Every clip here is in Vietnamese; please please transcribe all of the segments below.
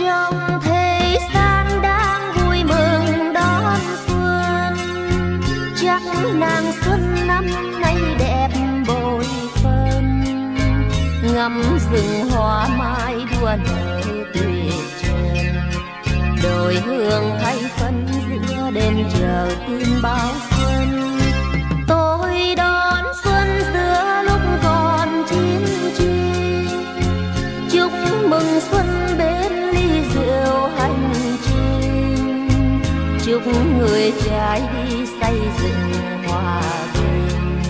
trong thế gian đang vui mừng đón xuân chắc nàng xuân năm nay đẹp bội phân. Ngắm rừng hoa mai đua nở tuyệt trần. Đồi hương thay phân giữa đêm chờ tin bao xuân. Người đi xây dựng hòa bình.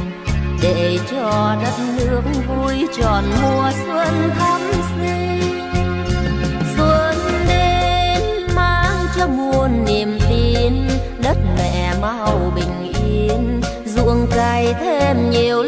Để cho đất nước vui tròn mùa xuân thắm sinh xuân đến mang cho muôn niềm tin, đất mẹ mau bình yên. Ruộng cày thêm nhiều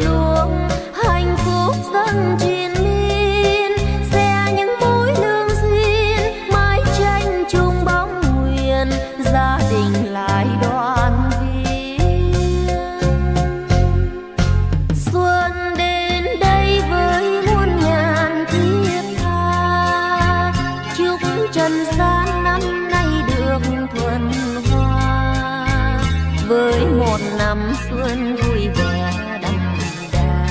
một năm xuân vui vẻ đầm đà.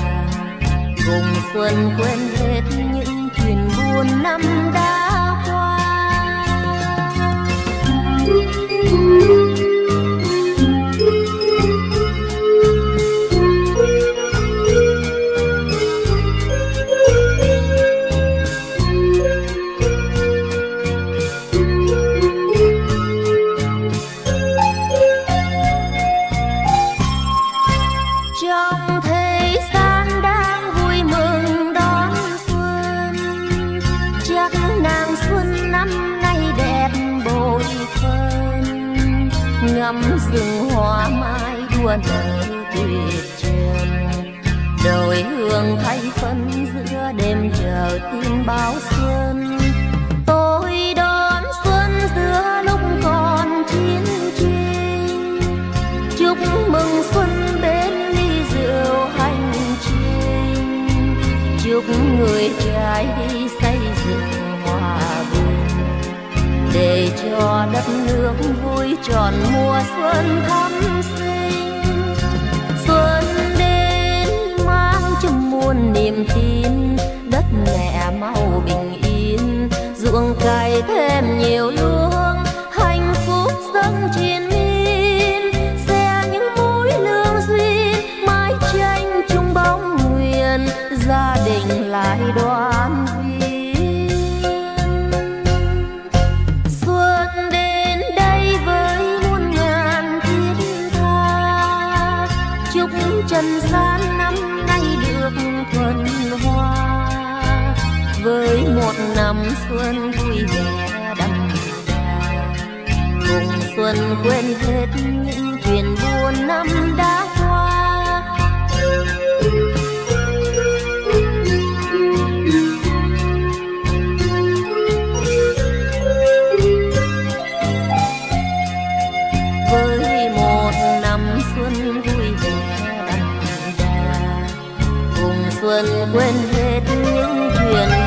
Cùng xuân quên hết những chuyện buồn năm đã ngắm rừng hoa mai đua nở tuyệt trần đồi hương thay phân giữa đêm chờ tin báo xuân. Tôi đón xuân giữa lúc còn chiến tranh chúc mừng xuân bên ly rượu hành trình. Chúc người trai đi xây dựng hòa bình, để cho đất nước vui tròn mùa xuân thắm sinh xuân đến mang trong muôn niềm tin, đất mẹ mau bình yên, ruộng cày thêm nhiều lúa. Năm xuân vui vẻ đậm đà cùng xuân quên hết những chuyện buồn năm đã qua với một năm xuân vui vẻ xuân quên hết những chuyện.